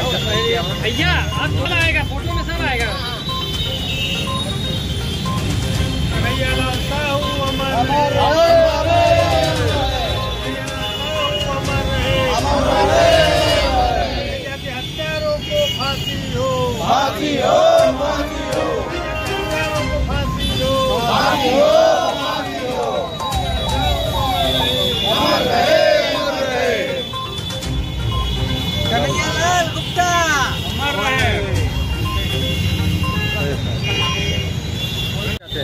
भैया अब कौन आएगा? फ़ोटो में सब आएगा। फांसी हो। फांसी हो फांसी हो।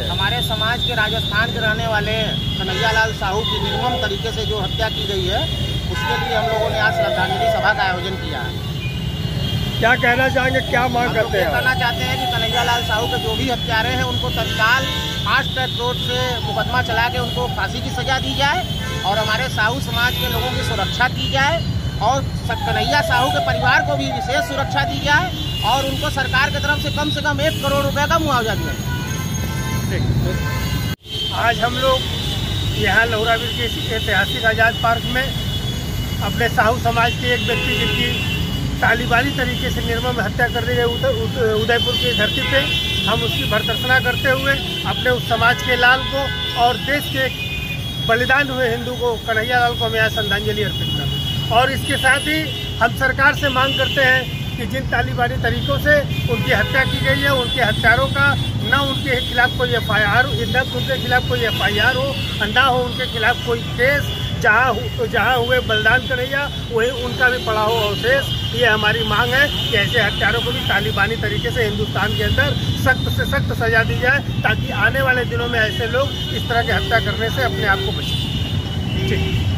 हमारे समाज के राजस्थान के रहने वाले कन्हैयालाल साहू की निर्मम तरीके से जो हत्या की गई है उसके लिए हम लोगों ने आज श्रद्धांजलि सभा का आयोजन किया है। क्या कहना चाहेंगे क्या मांग करते हैं? कहना चाहते हैं कि कन्हैयालाल साहू के जो भी हत्यारे हैं उनको तत्काल फास्ट ट्रैक कोर्ट से मुकदमा चला के उनको फांसी की सजा दी जाए और हमारे साहू समाज के लोगों की सुरक्षा की जाए और कन्हैया साहू के परिवार को भी विशेष सुरक्षा दी जाए और उनको सरकार की तरफ़ से कम से कम एक करोड़ रुपए का मुआवजा दिया जाए। आज हम लोग यहाँ लोहरावीर के ऐतिहासिक आज़ाद पार्क में अपने साहू समाज के एक व्यक्ति जिनकी तालिबानी तरीके से निर्मम हत्या कर दी गई उद- उद- उदयपुर की धरती पे, हम उसकी भर्तसना करते हुए अपने उस समाज के लाल को और देश के बलिदान हुए हिंदू को, कन्हैया लाल को हम यहाँ श्रद्धांजलि अर्पित कर और इसके साथ ही हम सरकार से मांग करते हैं कि जिन तालिबानी तरीकों से उनकी हत्या की गई है, उनके हत्यारों का न उनके खिलाफ कोई एफ़ आई आर न उनके खिलाफ कोई एफ़ आई आर हो न हो उनके खिलाफ कोई केस, जहाँ हु- जहाँ हुए बलिदान कन्हैया, वही उनका भी पड़ा हो अवशेष ये हमारी मांग है कि ऐसे हत्यारों को भी तालिबानी तरीके से हिंदुस्तान के अंदर सख्त से सख्त सजा दी जाए, ताकि आने वाले दिनों में ऐसे लोग इस तरह की हत्या करने से अपने आप को बचें। ठीक।